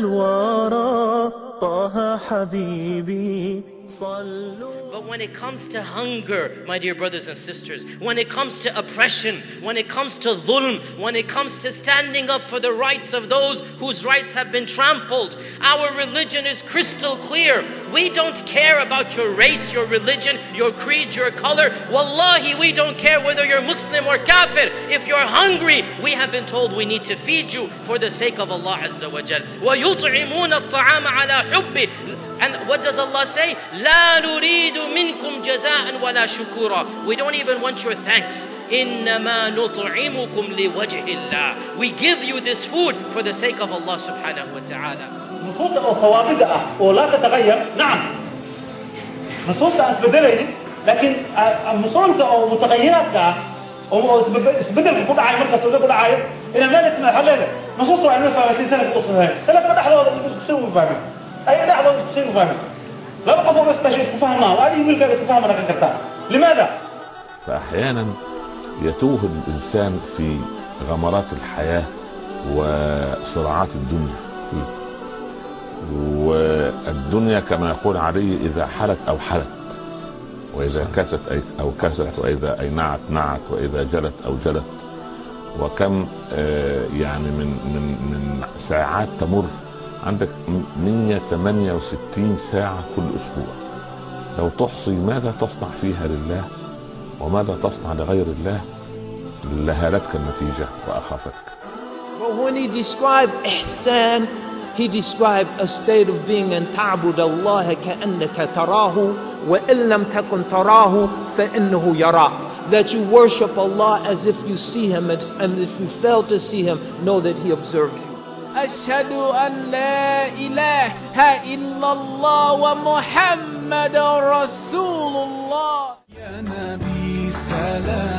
الورى طه حبيبي. But when it comes to hunger, my dear brothers and sisters, when it comes to oppression, when it comes to dhulm, when it comes to standing up for the rights of those whose rights have been trampled, our religion is crystal clear. We don't care about your race, your religion, your creed, your color. Wallahi, we don't care whether you're Muslim or Kafir. If you're hungry, we have been told we need to feed you for the sake of Allah Azza wa Jal. وَيُطْعِمُونَ الطَّعَامَ عَلَى حُبِّهِ and what does Allah say? لا نريد منكم جزاء ولا شكورا. We don't even want your thanks. إنما نطعمكم لوجه الله. We give you this food for the sake of Allah wa ta'ala. نصوص oo ثوابت ah oo لا تتغير نعم نصوصta aan isbedelaynin laakiin musoolka oo mutagayiraadka ah oo isbedelka ku dhacay markasta ku dhacayo ina meel timaa waxaa leedahay nusuusta waa inla fahmay si salafka u fahmay salafka dhexdooda isku si u fahmay أي لحظة تكون فاهم لا بقى فوق بس فاهم معه. هذه ويلك يتكون فاهم أنا كنت لماذا؟ فأحيانا يتوه الإنسان في غمرات الحياة وصراعات الدنيا. والدنيا كما يقول علي إذا حلت أو حلت. وإذا كست أي أو كست وإذا أينعت نعت. وإذا جلت أو جلت. وكم يعني من من من ساعات تمر. عندك 168 ساعة كل أسبوع لو تحصي ماذا تصنع فيها لله وماذا تصنع لغير الله لهالتك النتيجة وأخافتك But when he described ihsan, he described a state of being أن تعبد الله كأنك تراه وإن لم تكن تراه فإنه يراك that you worship Allah as if you see Him, and if you fail to see Him, know that He observes you. أشهد أن لا إله إلا الله ومحمد رسول الله. يا نبي سلام.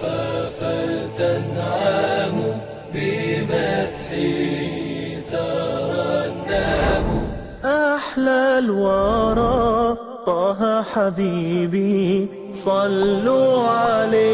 بالمصطفى فلتنعموا بمدحه ترنموا. أحلى الورى طه حبيبي صلوا عليه.